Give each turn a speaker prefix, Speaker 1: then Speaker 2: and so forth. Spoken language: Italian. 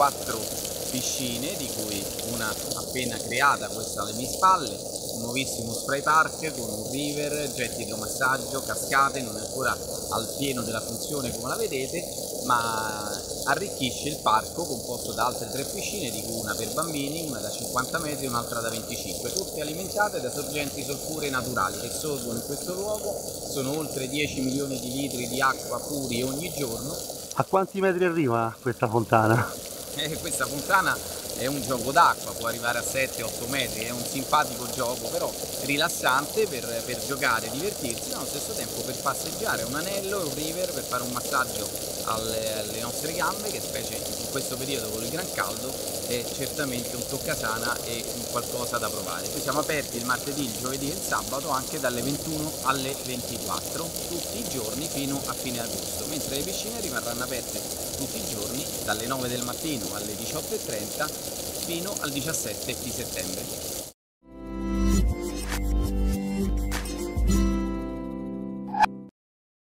Speaker 1: quattro piscine, di cui una appena creata, questa alle mie spalle, un nuovissimo spray park con un river, jet idromassaggio, cascate, non è ancora al pieno della funzione come la vedete, ma arricchisce il parco composto da altre tre piscine, di cui una per bambini, una da 50 metri e un'altra da 25, tutte alimentate da sorgenti solfure naturali che sorgono in questo luogo, sono oltre 10 milioni di litri di acqua puri ogni giorno.
Speaker 2: A quanti metri arriva questa fontana?
Speaker 1: Questa fontana è un gioco d'acqua, può arrivare a 7-8 metri, è un simpatico gioco però rilassante per, per giocare, divertirsi, ma allo stesso tempo per passeggiare, un anello, un river, per fare un massaggio alle, alle nostre gambe che specie in questo periodo con il gran caldo è certamente un toccasana e un qualcosa da provare. Qui siamo aperti il martedì, il giovedì e il sabato anche dalle 21 alle 24, tutti i giorni fino a fine agosto, mentre le piscine rimarranno aperte tutti i giorni dalle 9 del mattino alle 18.30 fino al 17 di settembre.